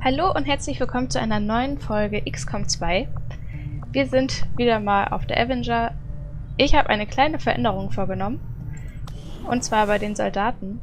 Hallo und herzlich willkommen zu einer neuen Folge XCOM 2. Wir sind wieder mal auf der Avenger. Ich habe eine kleine Veränderung vorgenommen. Und zwar bei den Soldaten.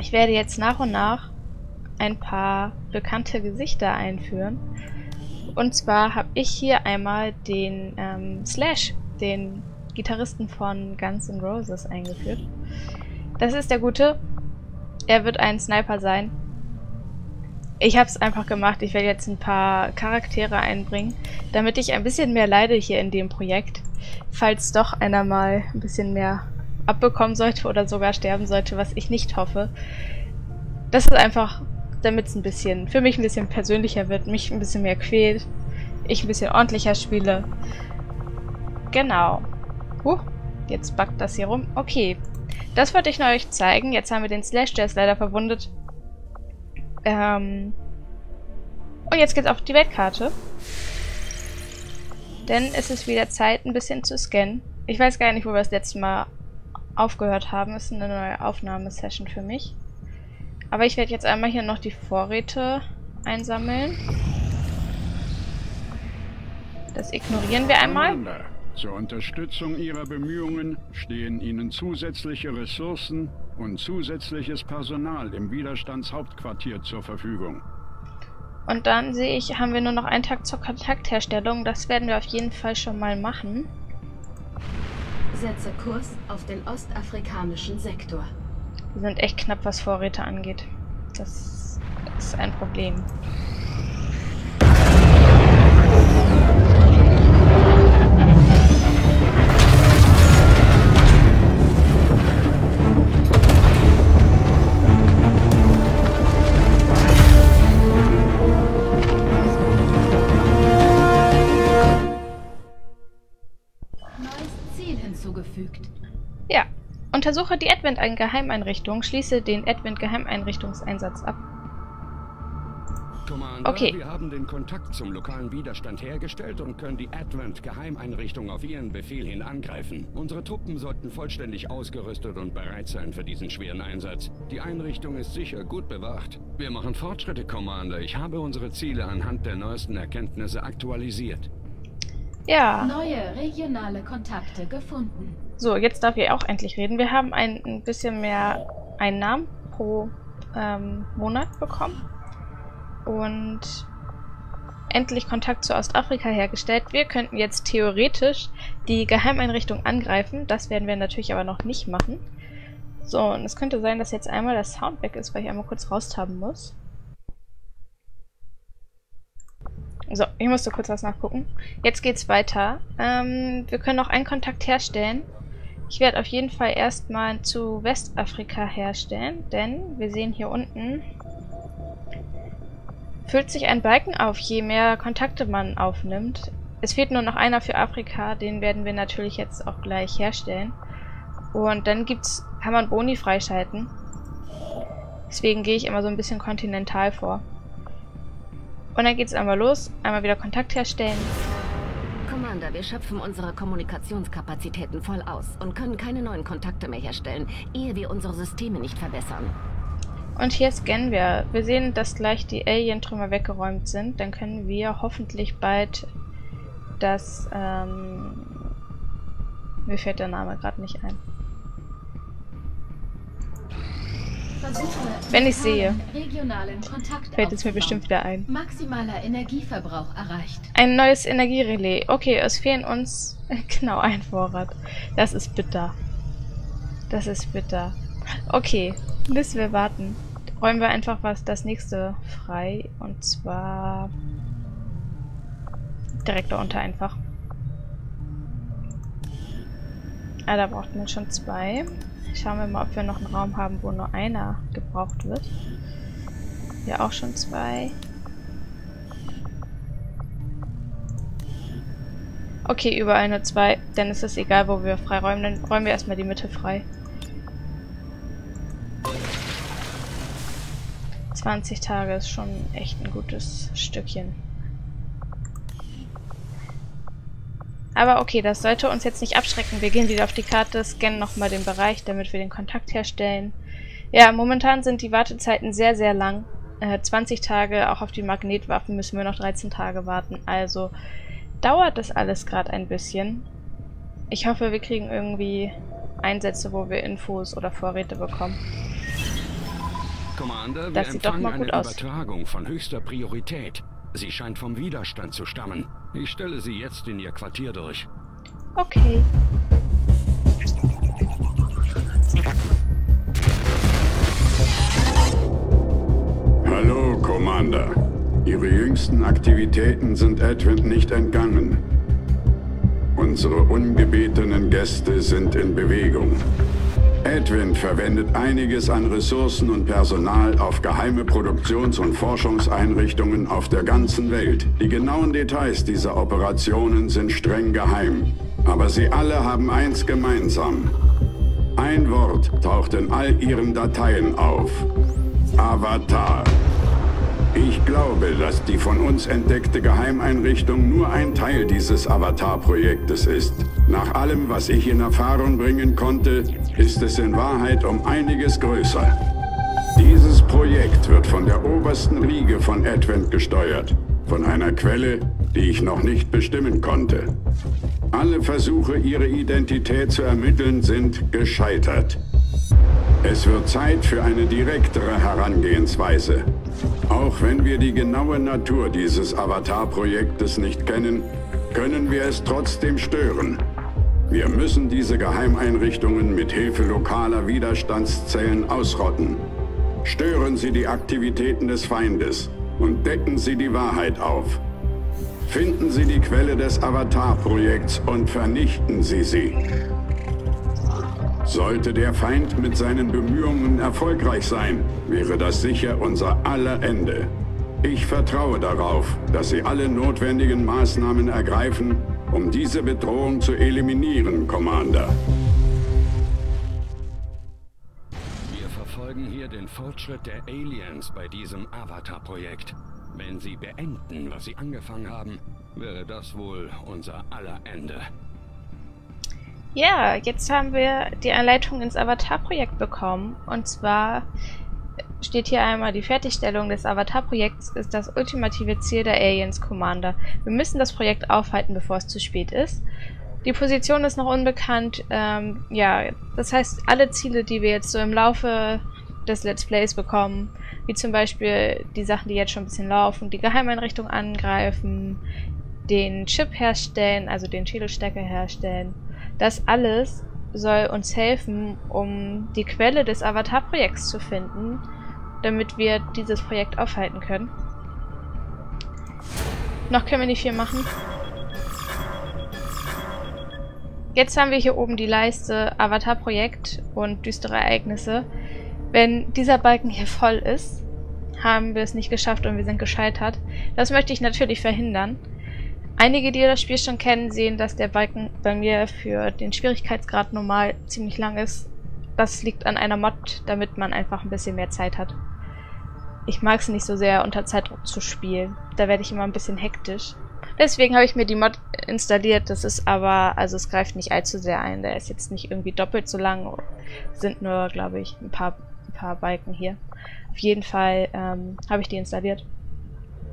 Ich werde jetzt nach und nach ein paar bekannte Gesichter einführen. Und zwar habe ich hier einmal den ähm, Slash, den Gitarristen von Guns N' Roses, eingeführt. Das ist der Gute. Er wird ein Sniper sein ich habe es einfach gemacht. Ich werde jetzt ein paar Charaktere einbringen, damit ich ein bisschen mehr leide hier in dem Projekt. Falls doch einer mal ein bisschen mehr abbekommen sollte oder sogar sterben sollte, was ich nicht hoffe. Das ist einfach, damit es ein bisschen, für mich ein bisschen persönlicher wird, mich ein bisschen mehr quält, ich ein bisschen ordentlicher spiele. Genau. Huh, jetzt backt das hier rum. Okay, das wollte ich euch zeigen. Jetzt haben wir den Slash, der ist leider verwundet. Ähm und jetzt geht's auf die Weltkarte. Denn es ist wieder Zeit, ein bisschen zu scannen. Ich weiß gar nicht, wo wir das letzte Mal aufgehört haben. Das ist eine neue Aufnahmesession für mich. Aber ich werde jetzt einmal hier noch die Vorräte einsammeln. Das ignorieren wir einmal. Zur Unterstützung Ihrer Bemühungen stehen Ihnen zusätzliche Ressourcen und zusätzliches Personal im Widerstandshauptquartier zur Verfügung. Und dann sehe ich, haben wir nur noch einen Tag zur Kontaktherstellung. Das werden wir auf jeden Fall schon mal machen. Setze Kurs auf den ostafrikanischen Sektor. Wir sind echt knapp, was Vorräte angeht. Das ist ein Problem. Untersuche die Advent-Geheimeinrichtung. Schließe den Advent-Geheimeinrichtungseinsatz ab. Commander, okay. wir haben den Kontakt zum lokalen Widerstand hergestellt und können die Advent-Geheimeinrichtung auf Ihren Befehl hin angreifen. Unsere Truppen sollten vollständig ausgerüstet und bereit sein für diesen schweren Einsatz. Die Einrichtung ist sicher gut bewacht. Wir machen Fortschritte, Commander. Ich habe unsere Ziele anhand der neuesten Erkenntnisse aktualisiert. Ja. Neue regionale Kontakte gefunden. So, jetzt darf ich auch endlich reden. Wir haben ein, ein bisschen mehr Einnahmen pro ähm, Monat bekommen. Und endlich Kontakt zu Ostafrika hergestellt. Wir könnten jetzt theoretisch die Geheimeinrichtung angreifen. Das werden wir natürlich aber noch nicht machen. So, und es könnte sein, dass jetzt einmal das Sound weg ist, weil ich einmal kurz raustaben muss. So, ich musste kurz was nachgucken. Jetzt geht's weiter. Ähm, wir können noch einen Kontakt herstellen. Ich werde auf jeden Fall erstmal zu Westafrika herstellen, denn wir sehen hier unten, füllt sich ein Balken auf, je mehr Kontakte man aufnimmt. Es fehlt nur noch einer für Afrika, den werden wir natürlich jetzt auch gleich herstellen. Und dann gibt's, kann man Boni freischalten. Deswegen gehe ich immer so ein bisschen kontinental vor. Und dann geht's einmal los, einmal wieder Kontakt herstellen. Commander, wir schöpfen unsere Kommunikationskapazitäten voll aus und können keine neuen Kontakte mehr herstellen, ehe wir unsere Systeme nicht verbessern. Und hier scannen wir. Wir sehen, dass gleich die Alien-Trümmer weggeräumt sind. Dann können wir hoffentlich bald das, ähm... Mir fällt der Name gerade nicht ein. Wenn ich sehe, fällt es mir bestimmt wieder ein. Maximaler Energieverbrauch erreicht. Ein neues Energierelais. Okay, es fehlen uns genau ein Vorrat. Das ist bitter. Das ist bitter. Okay, müssen wir warten. Räumen wir einfach was das nächste frei. Und zwar direkt darunter einfach. Ah, da braucht man schon zwei. Schauen wir mal, ob wir noch einen Raum haben, wo nur einer gebraucht wird. Hier auch schon zwei. Okay, überall nur zwei. Dann ist es egal, wo wir freiräumen. Dann räumen wir erstmal die Mitte frei. 20 Tage ist schon echt ein gutes Stückchen. Aber okay, das sollte uns jetzt nicht abschrecken. Wir gehen wieder auf die Karte, scannen nochmal den Bereich, damit wir den Kontakt herstellen. Ja, momentan sind die Wartezeiten sehr, sehr lang. äh, 20 Tage, auch auf die Magnetwaffen müssen wir noch 13 Tage warten. Also dauert das alles gerade ein bisschen. Ich hoffe, wir kriegen irgendwie Einsätze, wo wir Infos oder Vorräte bekommen. Commander, das wir sieht doch mal gut eine aus. Übertragung von höchster Priorität. Sie scheint vom Widerstand zu stammen. Ich stelle sie jetzt in ihr Quartier durch. Okay. Hallo, Commander. Ihre jüngsten Aktivitäten sind Edwin nicht entgangen. Unsere ungebetenen Gäste sind in Bewegung. Edwin verwendet einiges an Ressourcen und Personal auf geheime Produktions- und Forschungseinrichtungen auf der ganzen Welt. Die genauen Details dieser Operationen sind streng geheim. Aber sie alle haben eins gemeinsam. Ein Wort taucht in all ihren Dateien auf. Avatar. Ich glaube, dass die von uns entdeckte Geheimeinrichtung nur ein Teil dieses Avatar-Projektes ist. Nach allem, was ich in Erfahrung bringen konnte, ist es in Wahrheit um einiges größer. Dieses Projekt wird von der obersten Riege von Advent gesteuert. Von einer Quelle, die ich noch nicht bestimmen konnte. Alle Versuche, ihre Identität zu ermitteln, sind gescheitert. Es wird Zeit für eine direktere Herangehensweise. Auch wenn wir die genaue Natur dieses Avatar-Projektes nicht kennen, können wir es trotzdem stören. Wir müssen diese Geheimeinrichtungen mit Hilfe lokaler Widerstandszellen ausrotten. Stören Sie die Aktivitäten des Feindes und decken Sie die Wahrheit auf. Finden Sie die Quelle des Avatar-Projekts und vernichten Sie sie. Sollte der Feind mit seinen Bemühungen erfolgreich sein, wäre das sicher unser aller Ende. Ich vertraue darauf, dass Sie alle notwendigen Maßnahmen ergreifen, um diese Bedrohung zu eliminieren, Commander. Wir verfolgen hier den Fortschritt der Aliens bei diesem Avatar-Projekt. Wenn sie beenden, was sie angefangen haben, wäre das wohl unser aller Ende. Ja, jetzt haben wir die Anleitung ins Avatar-Projekt bekommen. Und zwar steht hier einmal, die Fertigstellung des Avatar-Projekts ist das ultimative Ziel der Aliens Commander. Wir müssen das Projekt aufhalten, bevor es zu spät ist. Die Position ist noch unbekannt. Ähm, ja, das heißt, alle Ziele, die wir jetzt so im Laufe des Let's Plays bekommen, wie zum Beispiel die Sachen, die jetzt schon ein bisschen laufen, die Geheimeinrichtung angreifen, den Chip herstellen, also den Schädelstecker herstellen, das alles soll uns helfen, um die Quelle des Avatar-Projekts zu finden, damit wir dieses Projekt aufhalten können. Noch können wir nicht viel machen. Jetzt haben wir hier oben die Leiste Avatar-Projekt und düstere Ereignisse. Wenn dieser Balken hier voll ist, haben wir es nicht geschafft und wir sind gescheitert. Das möchte ich natürlich verhindern. Einige, die das Spiel schon kennen, sehen, dass der Balken bei mir für den Schwierigkeitsgrad normal ziemlich lang ist. Das liegt an einer Mod, damit man einfach ein bisschen mehr Zeit hat. Ich mag es nicht so sehr, unter Zeitdruck zu spielen. Da werde ich immer ein bisschen hektisch. Deswegen habe ich mir die Mod installiert. Das ist aber, also es greift nicht allzu sehr ein. Der ist jetzt nicht irgendwie doppelt so lang. Sind nur, glaube ich, ein paar, ein paar Balken hier. Auf jeden Fall ähm, habe ich die installiert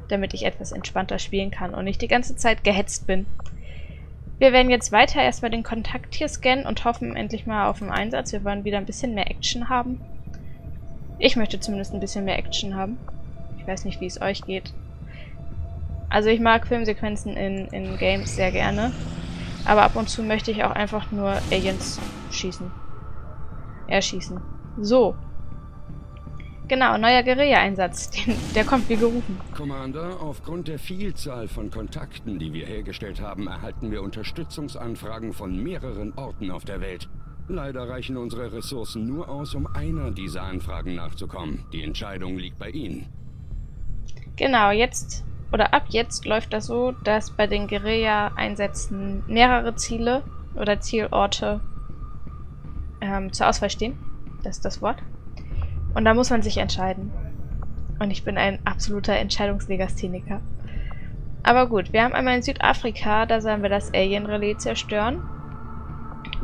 damit ich etwas entspannter spielen kann und nicht die ganze Zeit gehetzt bin. Wir werden jetzt weiter erstmal den Kontakt hier scannen und hoffen endlich mal auf einen Einsatz. Wir wollen wieder ein bisschen mehr Action haben. Ich möchte zumindest ein bisschen mehr Action haben. Ich weiß nicht, wie es euch geht. Also ich mag Filmsequenzen in, in Games sehr gerne. Aber ab und zu möchte ich auch einfach nur Aliens schießen. Erschießen. So. Genau, neuer Guerilla-Einsatz. Der kommt wie gerufen. Commander, aufgrund der Vielzahl von Kontakten, die wir hergestellt haben, erhalten wir Unterstützungsanfragen von mehreren Orten auf der Welt. Leider reichen unsere Ressourcen nur aus, um einer dieser Anfragen nachzukommen. Die Entscheidung liegt bei Ihnen. Genau, jetzt oder ab jetzt läuft das so, dass bei den Guerilla-Einsätzen mehrere Ziele oder Zielorte ähm, zur Auswahl stehen. Das ist das Wort. Und da muss man sich entscheiden. Und ich bin ein absoluter Entscheidungslegastheniker. Aber gut, wir haben einmal in Südafrika, da sollen wir das Alien-Relais zerstören.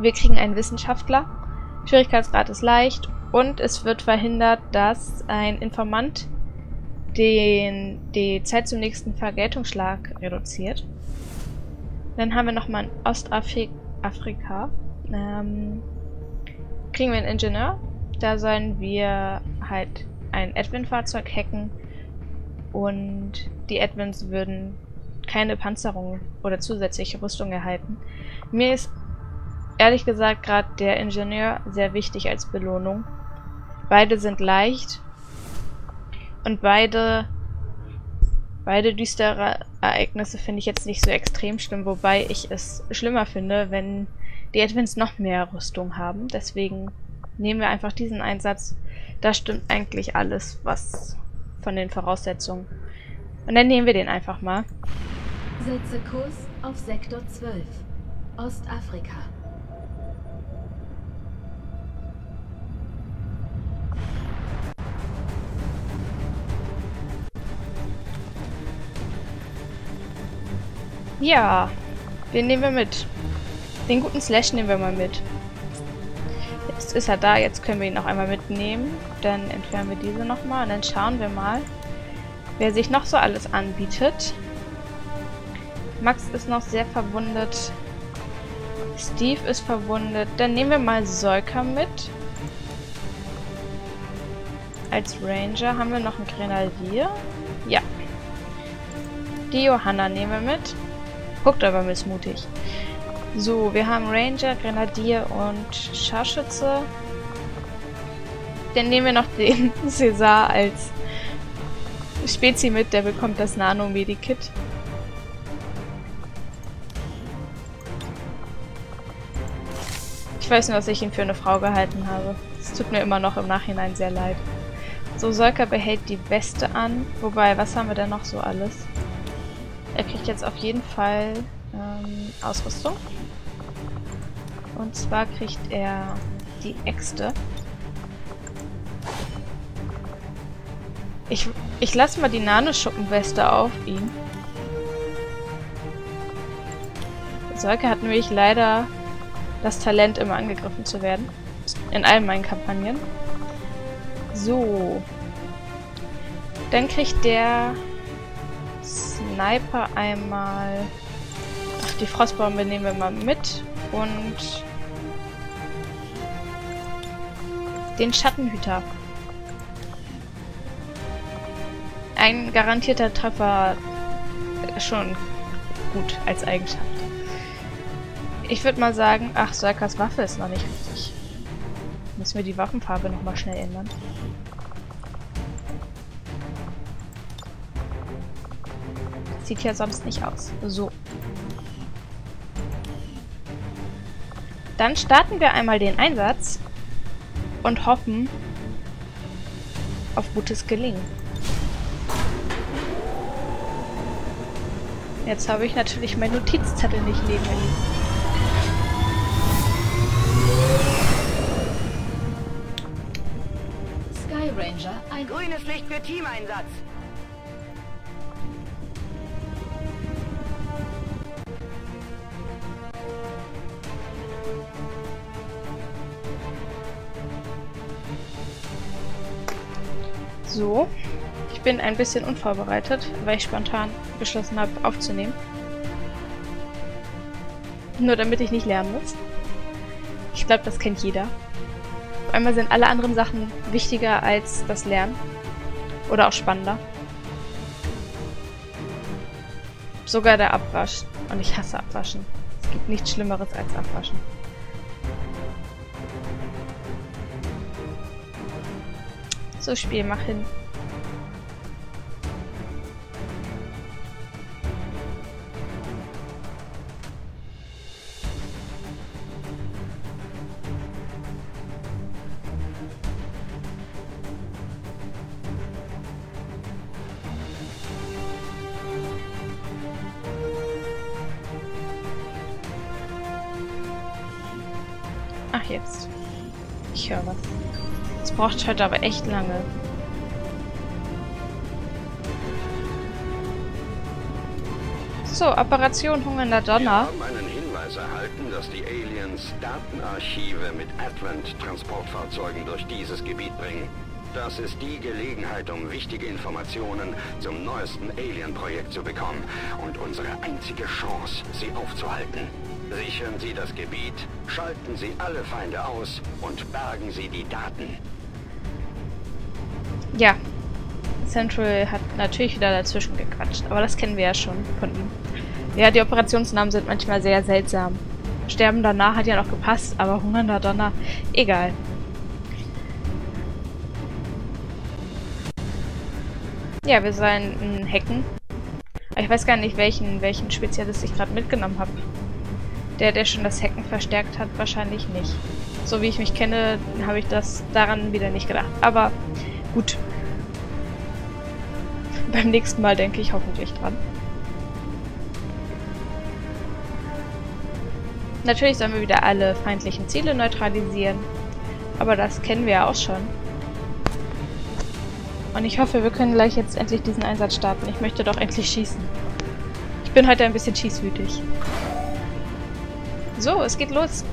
Wir kriegen einen Wissenschaftler. Schwierigkeitsgrad ist leicht. Und es wird verhindert, dass ein Informant den, die Zeit zum nächsten Vergeltungsschlag reduziert. Dann haben wir nochmal in Ostafrika. Ähm, kriegen wir einen Ingenieur. Da sollen wir halt ein Advent-Fahrzeug hacken und die Advents würden keine Panzerung oder zusätzliche Rüstung erhalten. Mir ist ehrlich gesagt gerade der Ingenieur sehr wichtig als Belohnung. Beide sind leicht und beide beide düstere Ereignisse finde ich jetzt nicht so extrem schlimm, wobei ich es schlimmer finde, wenn die Advents noch mehr Rüstung haben. Deswegen nehmen wir einfach diesen Einsatz. Da stimmt eigentlich alles, was von den Voraussetzungen. Und dann nehmen wir den einfach mal. Setze Kurs auf Sektor 12, Ostafrika. Ja, den nehmen wir mit. Den guten Slash nehmen wir mal mit. Jetzt ist er da, jetzt können wir ihn noch einmal mitnehmen. Dann entfernen wir diese nochmal und dann schauen wir mal, wer sich noch so alles anbietet. Max ist noch sehr verwundet. Steve ist verwundet. Dann nehmen wir mal Solka mit. Als Ranger haben wir noch einen Grenadier. Ja. Die Johanna nehmen wir mit. Guckt aber missmutig. So, wir haben Ranger, Grenadier und Scharfschütze. Dann nehmen wir noch den César als Spezi mit, der bekommt das Nano-Medikit. Ich weiß nur, dass ich ihn für eine Frau gehalten habe. Es tut mir immer noch im Nachhinein sehr leid. So, Solka behält die Weste an. Wobei, was haben wir denn noch so alles? Er kriegt jetzt auf jeden Fall ähm, Ausrüstung. Und zwar kriegt er die Äxte. Ich, ich lasse mal die Nanoschuppenweste auf ihn. Solke hat nämlich leider das Talent, immer angegriffen zu werden. In allen meinen Kampagnen. So. Dann kriegt der Sniper einmal... Die Frostbombe nehmen wir mal mit. Und... Den Schattenhüter. Ein garantierter Treffer schon gut als Eigenschaft. Ich würde mal sagen, ach, Solkas Waffe ist noch nicht richtig. Müssen wir die Waffenfarbe nochmal schnell ändern. Sieht ja sonst nicht aus. So. Dann starten wir einmal den Einsatz und hoffen auf gutes Gelingen. Jetzt habe ich natürlich meinen Notizzettel nicht neben mir liegen. Sky Ranger, ein Grünes Licht für Teameinsatz. So. Ich bin ein bisschen unvorbereitet, weil ich spontan beschlossen habe, aufzunehmen. Nur damit ich nicht lernen muss. Ich glaube, das kennt jeder. Auf einmal sind alle anderen Sachen wichtiger als das Lernen. Oder auch spannender. Sogar der Abwasch. Und ich hasse Abwaschen. Es gibt nichts Schlimmeres als Abwaschen. So, Spiel, mach hin. Ach, jetzt. Ich höre was. Es braucht heute aber echt lange. So, Operation Hungernder Wir Donner. haben einen Hinweis erhalten, dass die Aliens Datenarchive mit Advent-Transportfahrzeugen durch dieses Gebiet bringen. Das ist die Gelegenheit, um wichtige Informationen zum neuesten Alien-Projekt zu bekommen und unsere einzige Chance, sie aufzuhalten. Sichern Sie das Gebiet, schalten Sie alle Feinde aus und bergen Sie die Daten. Ja. Central hat natürlich wieder dazwischen gequatscht, aber das kennen wir ja schon von ihm. Ja, die Operationsnamen sind manchmal sehr seltsam. Sterben danach hat ja noch gepasst, aber hungernder Donner, egal. Ja, wir sollen hacken. Ich weiß gar nicht, welchen, welchen Spezialist ich gerade mitgenommen habe. Der, der schon das Hacken verstärkt hat, wahrscheinlich nicht. So wie ich mich kenne, habe ich das daran wieder nicht gedacht. Aber gut. Beim nächsten Mal denke ich hoffentlich dran. Natürlich sollen wir wieder alle feindlichen Ziele neutralisieren. Aber das kennen wir ja auch schon. Und ich hoffe, wir können gleich jetzt endlich diesen Einsatz starten. Ich möchte doch endlich schießen. Ich bin heute ein bisschen schießwütig. So, es geht los.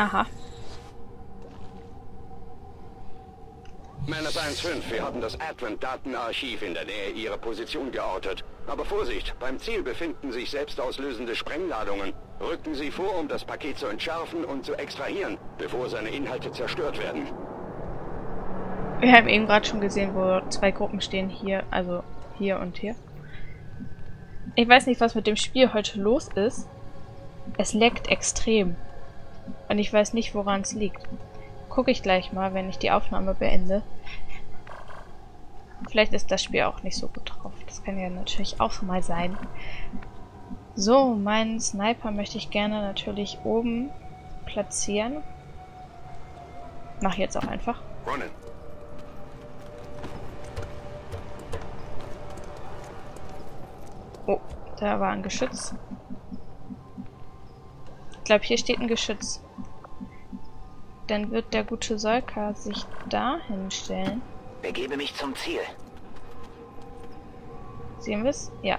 Aha. Menace 1-5, wir haben das Advent-Datenarchiv in der Nähe Ihrer Position geortet. Aber Vorsicht, beim Ziel befinden sich selbstauslösende Sprengladungen. Rücken Sie vor, um das Paket zu entschärfen und zu extrahieren, bevor seine Inhalte zerstört werden. Wir haben eben gerade schon gesehen, wo zwei Gruppen stehen. Hier, also hier und hier. Ich weiß nicht, was mit dem Spiel heute los ist. Es leckt extrem. Und ich weiß nicht, woran es liegt. Gucke ich gleich mal, wenn ich die Aufnahme beende. Vielleicht ist das Spiel auch nicht so gut drauf. Das kann ja natürlich auch mal sein. So, meinen Sniper möchte ich gerne natürlich oben platzieren. Mach jetzt auch einfach. Oh, da war ein Geschütz. Ich glaube, hier steht ein Geschütz. Dann wird der gute Solka sich da hinstellen. Begebe mich zum Ziel. Sehen wir es? Ja.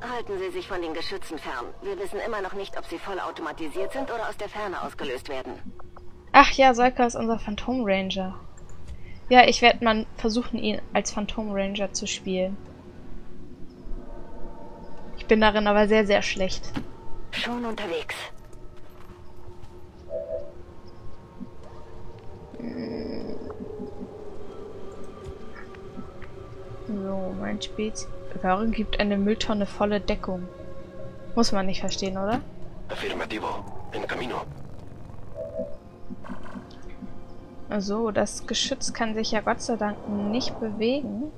Halten Sie sich von den Geschützen fern. Wir wissen immer noch nicht, ob sie voll automatisiert sind oder aus der Ferne ausgelöst werden. Ach ja, Solka ist unser Phantom Ranger. Ja, ich werde mal versuchen, ihn als Phantom Ranger zu spielen. Ich bin darin aber sehr, sehr schlecht. Schon unterwegs. So, mein Spez. Warum gibt eine Mülltonne volle Deckung? Muss man nicht verstehen, oder? Affirmativo. En camino. So, das Geschütz kann sich ja Gott sei Dank nicht bewegen.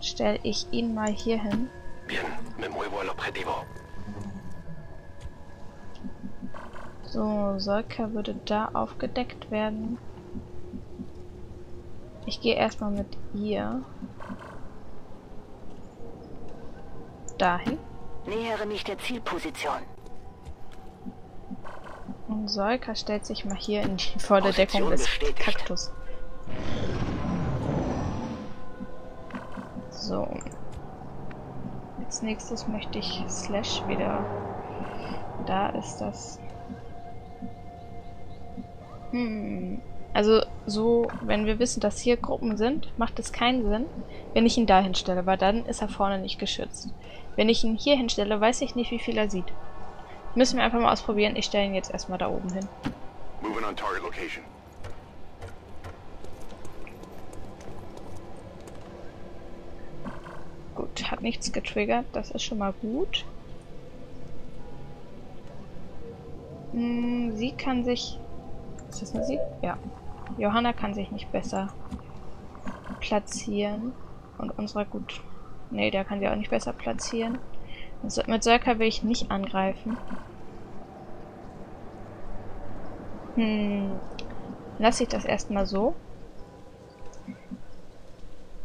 Stell ich ihn mal hier hin. Bien, me muevo al objetivo. So, Solka würde da aufgedeckt werden. Ich gehe erstmal mit ihr. Dahin. Nähere mich der Zielposition. Und Solka stellt sich mal hier in die volle Deckung des Kaktus. So. Als nächstes möchte ich Slash wieder. Da ist das. Hm. Also so, wenn wir wissen, dass hier Gruppen sind, macht es keinen Sinn, wenn ich ihn da hinstelle, weil dann ist er vorne nicht geschützt. Wenn ich ihn hier hinstelle, weiß ich nicht, wie viel er sieht. Müssen wir einfach mal ausprobieren. Ich stelle ihn jetzt erstmal da oben hin. Moving on target location. Gut, hat nichts getriggert. Das ist schon mal gut. Hm, sie kann sich das eine Sie? Ja. Johanna kann sich nicht besser platzieren. Und unserer gut. Nee, der kann sie auch nicht besser platzieren. Mit Sölka will ich nicht angreifen. Hm. Lass ich das erstmal so.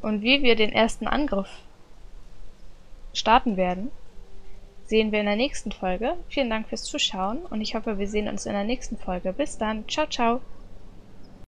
Und wie wir den ersten Angriff starten werden, sehen wir in der nächsten Folge. Vielen Dank fürs Zuschauen und ich hoffe, wir sehen uns in der nächsten Folge. Bis dann. Ciao, ciao.